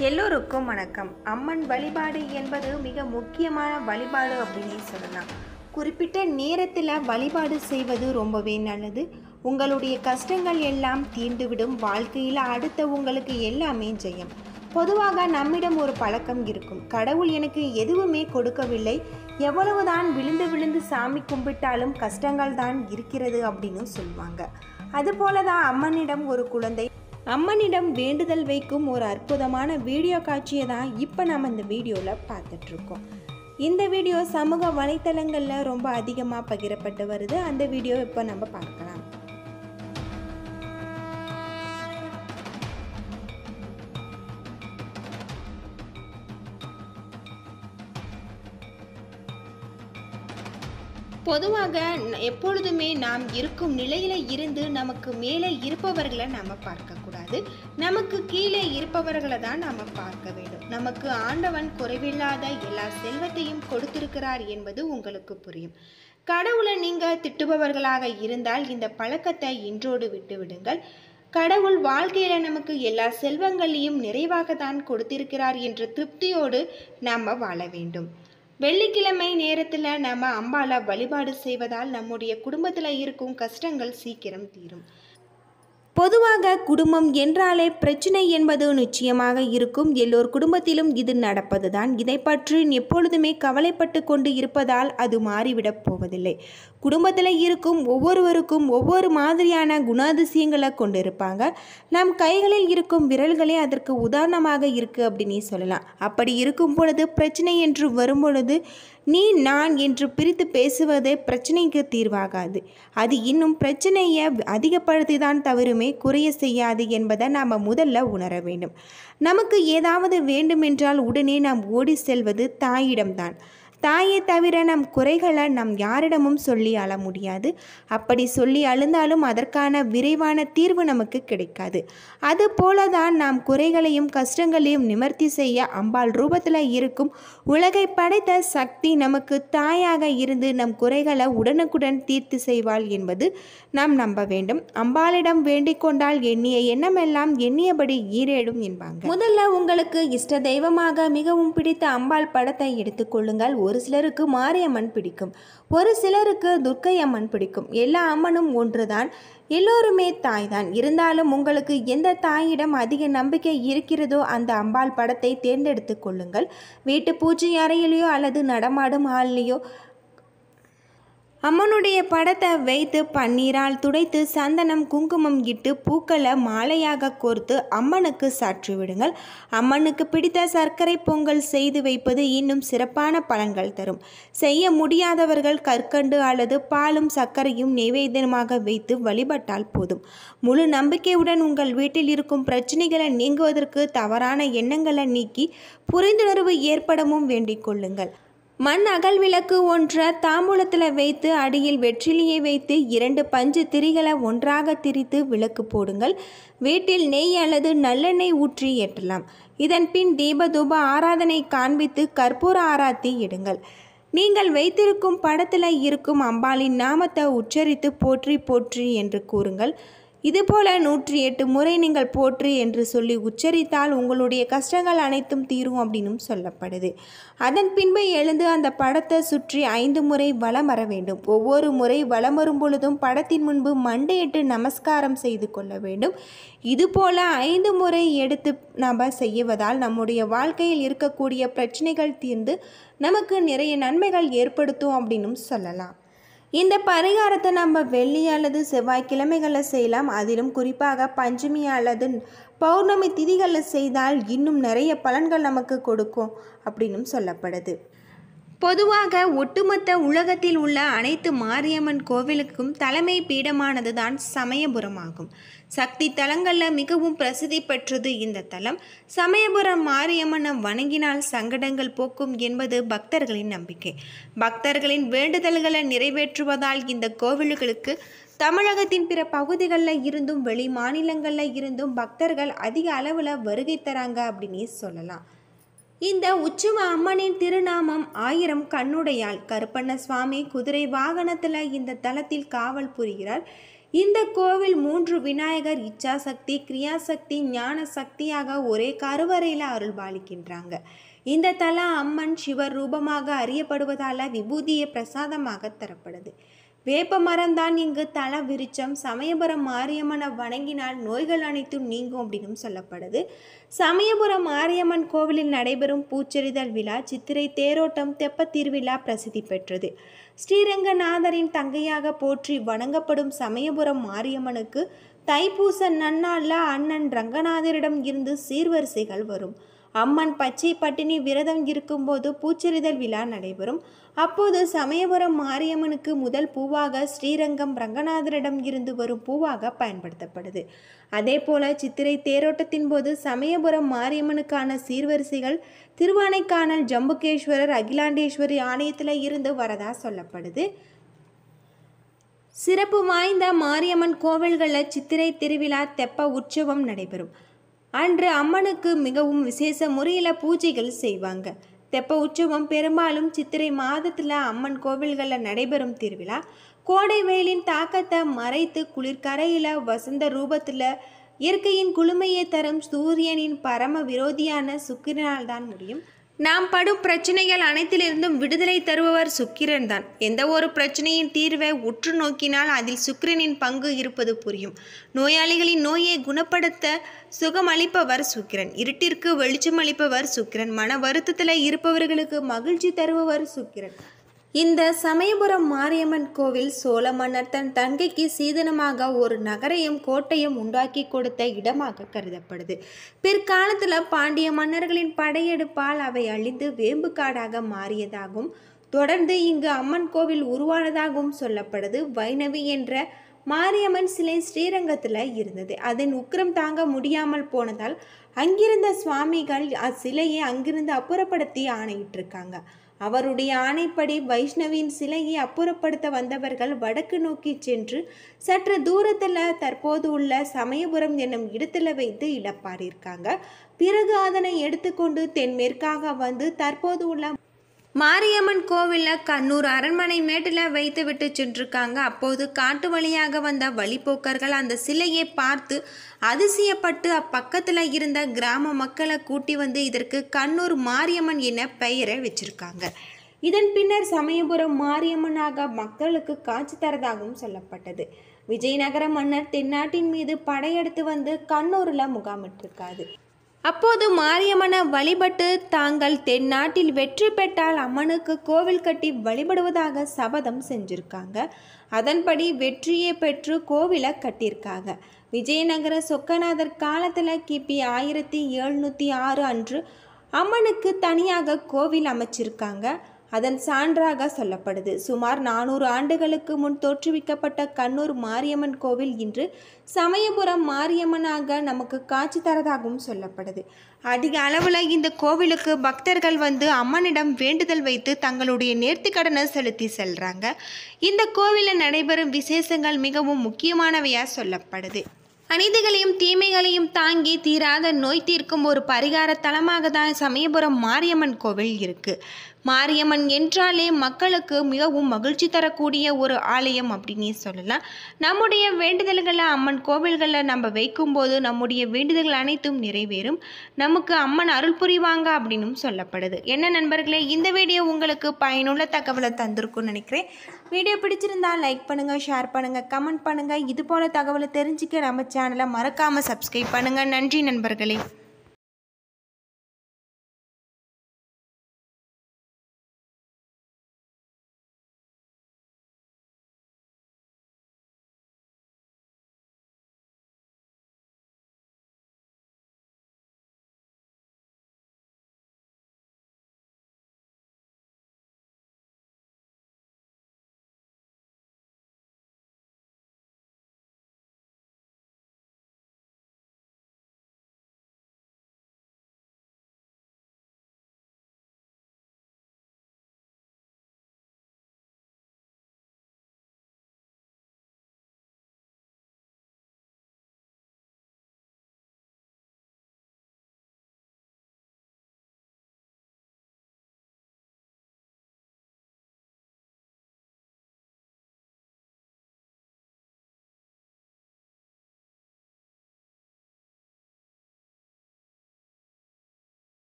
எல்லோருக்கும் வணக்கம். அம்மன் வழிபாடு என்பது மிக முக்கியமான வழிபாடு அப்படின்னு சொல்லலாம். குறிப்பிட்ட நேரத்தில் வழிபாடு செய்வது ரொம்பவே நல்லது. உங்களுடைய கஷ்டங்கள் எல்லாம் தீர்ந்துவிடும். வாழ்க்கையில் அடுத்த உங்களுக்கு எல்லாமே ஜெயம். பொதுவாக நம்மிடம் ஒரு பழக்கம் இருக்கும். கடவுள் எனக்கு எதுவுமே கொடுக்கவில்லை. எவ்வளவுதான் விழுந்து விழுந்து சாமி கும்பிட்டாலும் கஷ்டங்கள் தான் இருக்கிறது அப்படின்னு சொல்லுவாங்க. அதுபோல தான் அம்மனிடம் ஒரு குழந்தை அம்மனிடம் வேண்டுதல் வைக்கும் ஒரு அற்புதமான வீடியோ காட்சியை தான் இப்போ நம்ம இந்த வீடியோவில் பார்த்துட்ருக்கோம். இந்த வீடியோ சமூக வலைத்தளங்களில் ரொம்ப அதிகமாக பகிரப்பட்டு வருது. அந்த வீடியோ இப்போ நம்ம பார்க்கலாம். பொதுவாக எப்பொழுதுமே நாம் இருக்கும் நிலையில இருந்து நமக்கு மேலே இருப்பவர்களை நாம் பார்க்கக்கூடாது. நமக்கு கீழே இருப்பவர்களை தான் நாம் பார்க்க வேண்டும். நமக்கு ஆண்டவன் குறைவில்லாத எல்லா செல்வத்தையும் கொடுத்திருக்கிறார் என்பது உங்களுக்கு புரியும். கடவுளை நீங்கள் திட்டுபவர்களாக இருந்தால் இந்த பழக்கத்தை இன்றோடு விட்டுவிடுங்கள் கடவுள் வாழ்க்கையில நமக்கு எல்லா செல்வங்களையும் நிறைவாக தான் கொடுத்திருக்கிறார் என்ற திருப்தியோடு நாம் வாழ வேண்டும். வெள்ளிக்கிழமை நேரத்தில் நம்ம அம்பாளை வழிபாடு செய்வதால் நம்முடைய குடும்பத்தில் இருக்கும் கஷ்டங்கள் சீக்கிரம் தீரும். பொதுவாக குடும்பம் என்றாலே பிரச்சனை என்பது நிச்சயமாக இருக்கும். எல்லோர் குடும்பத்திலும் இது நடப்பதுதான். இதை பற்றி எப்பொழுதுமே கவலைப்பட்டு கொண்டு இருப்பதால் அது மாறிவிடப் போவதில்லை. குடும்பத்தில் இருக்கும் ஒவ்வொருவருக்கும் ஒவ்வொரு மாதிரியான குணாதிசயங்களை கொண்டு இருப்பாங்க நம் கைகளில் இருக்கும் விரல்களே அதற்கு உதாரணமாக இருக்குது அப்படின்னு சொல்லலாம். அப்படி இருக்கும் பொழுது பிரச்சனை என்று வரும் பொழுது நீ நான் என்று பிரித்து பேசுவது பிரச்சனைக்கு தீர்வாகாது. அது இன்னும் பிரச்சனையை அதிகப்படுத்தி தான் தவிருமே குறைய செய்யாது என்பதை நாம் முதல்ல உணர வேண்டும். நமக்கு ஏதாவது வேண்டுமென்றால் உடனே நாம் ஓடி செல்வது தாயிடம்தான். தாயை தவிர நம் குறைகளை நம் யாரிடமும் சொல்லி அழ முடியாது. அப்படி சொல்லி அழுந்தாலும் அதற்கான விரைவான தீர்வு நமக்கு கிடைக்காது. அது போலதான் நாம் குறைகளையும் கஷ்டங்களையும் நிவர்த்தி செய்ய அம்பாள் ரூபத்தில் இருக்கும் உலகை படைத்த சக்தி நமக்கு தாயாக இருந்து நம் குறைகளை உடனுக்குடன் தீர்த்து செய்வாள் என்பது நாம் நம்ப வேண்டும். அம்பாளிடம் வேண்டிக் கொண்டால் எண்ணிய எண்ணமெல்லாம் எண்ணியபடி ஈரேடும் என்பாங்க. முதல்ல உங்களுக்கு இஷ்ட தெய்வமாக மிகவும் பிடித்த அம்பாள் படத்தை எடுத்துக்கொள்ளுங்கள் ஒரு சிலருக்கு மாரியம்மன் பிடிக்கும் ஒரு சிலருக்கு துர்க்கை அம்மன் பிடிக்கும். எல்லா அம்மனும் ஒன்றுதான் எல்லோருமே தாய் தான் இருந்தாலும் உங்களுக்கு எந்த தாயிடம் அதிக நம்பிக்கை இருக்கிறதோ அந்த அம்பாள் படத்தை தேர்ந்தெடுத்து கொள்ளுங்கள். வீட்டு பூஜை அறையிலையோ அல்லது நடமாடும் ஹால்லையோ அம்மனுடைய படத்தை வைத்து பன்னீரால் துடைத்து சந்தனம் குங்குமம் இட்டு பூக்களை மாலையாக கோர்த்து அம்மனுக்கு சாற்றி விடுங்கள். அம்மனுக்கு பிடித்த சர்க்கரை பொங்கல் செய்து வைப்பது இன்னும் சிறப்பான பலன்கள் தரும். செய்ய முடியாதவர்கள் கற்கண்டு அல்லது பாலும் சர்க்கரையும் நைவேத்தியமாக வைத்து வழிபட்டால் போதும். முழு நம்பிக்கையுடன் உங்கள் வீட்டில் இருக்கும் பிரச்சனைகளை நீங்குவதற்கு தவறான எண்ணங்களை நீக்கி புரிந்துணர்வு ஏற்படவும் வேண்டிக் கொள்ளுங்கள். மண் அகல் விளக்கு ஒன்றை தாம்பூலத்தில் வைத்து அடியில் வெற்றிலியை வைத்து இரண்டு பஞ்சு திரிகளை ஒன்றாக திரித்து விளக்கு போடுங்கள். வீட்டில் நெய் அல்லது நல்லெண்ணெய் ஊற்றி ஏற்றலாம். இதன் பின் தீபதூப ஆராதனை காண்பித்து கற்பூர ஆராத்தி இடுங்கள். நீங்கள் வைத்திருக்கும் படத்தில் இருக்கும் அம்பாளின் நாமத்தை உச்சரித்து போற்றி போற்றி என்று கூறுங்கள். இதுபோல நூற்றி எட்டு முறை நீங்கள் போற்று என்று சொல்லி உச்சரித்தால் உங்களுடைய கஷ்டங்கள் அனைத்தும் தீரும் அப்படின்னும் சொல்லப்படுது. அதன் பின்பு எழுந்து அந்த படத்தை சுற்றி ஐந்து முறை வலம் வர வேண்டும். ஒவ்வொரு முறை வலம் வரும் பொழுதும் படத்தின் முன்பு மண்டையிட்டு நமஸ்காரம் செய்து கொள்ள வேண்டும். இதுபோல ஐந்து முறை எடுத்து நாம் செய்வதால் நம்முடைய வாழ்க்கையில் இருக்கக்கூடிய பிரச்சனைகள் தீர்ந்து நமக்கு நிறைய நன்மைகள் ஏற்படுத்தும் அப்படின்னும் சொல்லலாம். இந்த பரிகாரத்தை நம்ம வெள்ளி அல்லது செவ்வாய்க்கிழமைகளில் செய்யலாம். அதிலும் குறிப்பாக பஞ்சமி அல்லது பௌர்ணமி திதிகளில் செய்தால் இன்னும் நிறைய பலன்கள் நமக்கு கொடுக்கும் அப்படின்னும் சொல்லப்படுது. பொதுவாக ஒட்டுமொத்த உலகத்தில் உள்ள அனைத்து மாரியம்மன் கோவிலுக்கும் தலைமை பீடமானது தான் சமயபுரமாகும். சக்தி தலங்களில் மிகவும் பிரசித்தி பெற்றது இந்த தலம். சமயபுரம் மாரியம்மனை வணங்கினால் சங்கடங்கள் போக்கும் என்பது பக்தர்களின் நம்பிக்கை. பக்தர்களின் வேண்டுதல்களை நிறைவேற்றுவதால் இந்த கோவில்களுக்கு தமிழகத்தின் பிற பகுதிகளில் இருந்தும் வெளி மாநிலங்களில் இருந்தும் பக்தர்கள் அதிக அளவில் வருகை தராங்க அப்படின்னே சொல்லலாம். இந்த உற்சவ அம்மனின் திருநாமம் ஆயிரம் கண்ணுடையாள். கருப்பண்ண சுவாமி குதிரை வாகனத்தில் இந்த தலத்தில் காவல் புரிகிறார். இந்த கோவில் மூன்று விநாயகர் இச்சாசக்தி கிரியாசக்தி ஞான சக்தியாக ஒரே கருவறையில் அருள் பாலிக்கின்றாங்க இந்த தல அம்மன் சிவர் ரூபமாக அறியப்படுவதால் விபூதியை பிரசாதமாக தரப்படுது. வேப்ப மரம்தான் இங்கு தல விருச்சம் சமயபுரம் மாரியம்மனை வணங்கினால் நோய்கள் அனைத்தும் நீங்கும் அப்படின்னு சொல்லப்படுது. சமயபுரம் மாரியம்மன் கோவிலில் நடைபெறும் பூச்செறிதல் விழா சித்திரை தேரோட்டம் தெப்பத்திருவிழா பிரசித்தி பெற்றது. ஸ்ரீரங்கநாதரின் தங்கையாக போற்றி வணங்கப்படும் சமயபுரம் மாரியம்மனுக்கு தைப்பூச நன்னாளில் அண்ணன் ரங்கநாதரிடம் இருந்து சீர்வரிசைகள் வரும். அம்மன் பச்சை பட்டினி விரதம் இருக்கும்போது பூச்செறிதல் விழா நடைபெறும். அப்போது சமயபுரம் மாரியம்மனுக்கு முதல் பூவாக ஸ்ரீரங்கம் ரங்கநாதரிடம் இருந்து வரும் பூவாக பயன்படுத்தப்படுது. அதே போல சித்திரை தேரோட்டத்தின் போது சமயபுரம் மாரியம்மனுக்கான சீர்வரிசைகள் திருவானைக்கானல் ஜம்புகேஸ்வரர் அகிலாண்டேஸ்வரி ஆலயத்தில் இருந்து வரதா சொல்லப்படுது. சிறப்பு வாய்ந்த மாரியம்மன் கோவில்களில் சித்திரை திருவிழா தெப்ப உற்சவம் நடைபெறும். அன்று அம்மனுக்கு மிகவும் விசேஷ முறையில் பூஜைகள் செய்வாங்க. தெப்ப உற்சவம் பெரும்பாலும் சித்திரை மாதத்தில் அம்மன் கோவில்களில் நடைபெறும் திருவிழா. கோடை வெயிலின் தாக்கத்தை மறைத்து குளிர்கரையில் வசந்த ரூபத்தில் இயற்கையின் குளுமையை தரும் சூரியனின் பரம விரோதியான சுக்கிரனால் தான் முடியும். நாம் படும் பிரச்சனைகள் அனைத்திலிருந்தும் விடுதலை தருபவர் சுக்கிரன் தான். எந்த ஒரு பிரச்சனையின் தீர்வை உற்று நோக்கினால் அதில் சுக்கிரனின் பங்கு இருப்பது புரியும். நோயாளிகளின் நோயை குணப்படுத்த சுகமளிப்பவர் சுக்கிரன். இருட்டிற்கு வெளிச்சம் அளிப்பவர் சுக்கிரன். மன வருத்தத்தில் இருப்பவர்களுக்கு மகிழ்ச்சி தருபவர் சுக்கிரன். இந்த சமயபுரம் மாரியம்மன் கோவில் சோழ மன்னர் தன் தங்கைக்கு சீதனமாக ஒரு நகரையும் கோட்டையும் உண்டாக்கி கொடுத்த இடமாக கருதப்படுது. பிற்காலத்தில் பாண்டிய மன்னர்களின் படையெடுப்பால் அவை அழிந்து வேம்புக்காடாக மாறியதாகவும் தொடர்ந்து இங்கு அம்மன் கோவில் உருவானதாகவும் சொல்லப்படுது. வைணவி என்ற மாரியம்மன் சிலை ஸ்ரீரங்கத்தில் இருந்தது. அதன் உக்கிரம் தாங்க முடியாமல் போனதால் அங்கிருந்த சுவாமிகள் அச்சிலையை அங்கிருந்து அப்புறப்படுத்தி ஆணையிட்டிருக்காங்க. அவருடைய ஆணைப்படி வைஷ்ணவின் சிலையை அப்புறப்படுத்த வந்தவர்கள் வடக்கு நோக்கி சென்று சற்று தூரத்தில் தற்போது உள்ள சமயபுரம் என்னும் இடத்துல வைத்து இழப்பாரிருக்காங்க பிறகு அதனை எடுத்துக்கொண்டு தென்மேற்காக வந்து தற்போது உள்ள மாரியம்மன் கோவிலில் கண்ணூர் அரண்மனை மேட்டில் வைத்து விட்டு சென்றிருக்காங்க. அப்போது காட்டு வழியாக வந்த வழிப்போக்கர்கள் அந்த சிலையை பார்த்து அதிசயப்பட்டு அப்பக்கத்தில் இருந்த கிராம மக்களை கூட்டி வந்து இதற்கு கண்ணூர் மாரியம்மன் என பெயரை வச்சிருக்காங்க. இதன் பின்னர் சமயபுரம் மாரியம்மனாக மக்களுக்கு காட்சி தரதாகவும் சொல்லப்பட்டது. விஜயநகர மன்னர் தென்னாட்டின் மீது படையெடுத்து வந்து கண்ணூரில் முகாமிட்டிருக்காது அப்போது மாரியம்மனை வழிபட்டு தாங்கள் தென்னாட்டில் வெற்றி பெற்றால் அம்மனுக்கு கோவில் கட்டி வழிபடுவதாக சபதம் செஞ்சுருக்காங்க. அதன்படி வெற்றியை பெற்று கோவிலை கட்டியிருக்காங்க. விஜயநகர சொக்கநாதர் காலத்தில் கிபி ஆயிரத்தி எழுநூற்றி ஆறு அன்று அம்மனுக்கு தனியாக கோவில் அமைச்சிருக்காங்க. அதன் சான்றாக சொல்லப்படுது. சுமார் நானூறு ஆண்டுகளுக்கு முன் தோற்றுவிக்கப்பட்ட கண்ணூர் மாரியம்மன் கோவில் இன்று சமயபுரம் மாரியம்மனாக நமக்கு காட்சி தரதாகவும் சொல்லப்படுது. அதிக அளவில் இந்த கோவிலுக்கு பக்தர்கள் வந்து அம்மனிடம் வேண்டுதல் வைத்து தங்களுடைய நேர்த்திக்கடனை செலுத்தி செல்கிறாங்க இந்த கோவிலில் நடைபெறும் விசேஷங்கள் மிகவும் முக்கியமானவையாக சொல்லப்படுது. அநீதிகளையும் தீமைகளையும் தாங்கி தீராத நோய் தீர்க்கும் ஒரு பரிகார தலமாக தான் சமயபுரம் மாரியம்மன் கோவில் இருக்குது மாரியம்மன் என்றாலே மக்களுக்கு மிகவும் மகிழ்ச்சி தரக்கூடிய ஒரு ஆலயம் அப்படின்னே சொல்லலாம். நம்முடைய வேண்டுதல்களை அம்மன் கோவில்களில் நம்ம வைக்கும்போது நம்முடைய வேண்டுதல்கள் அனைத்தும் நிறைவேறும். நமக்கு அம்மன் அருள் புரிவாங்க அப்படின்னும் சொல்லப்படுது. என்ன நண்பர்களே இந்த வீடியோ உங்களுக்கு பயனுள்ள தகவலை தந்திருக்கும்னு நினைக்கிறேன். வீடியோ பிடிச்சிருந்தால் லைக் பண்ணுங்கள் ஷேர் பண்ணுங்கள் கமெண்ட் பண்ணுங்கள் இது போல் தகவலை தெரிஞ்சுக்க நம்ம சேனலை மறக்காமல் சப்ஸ்கிரைப் பண்ணுங்கள் நன்றி நண்பர்களே.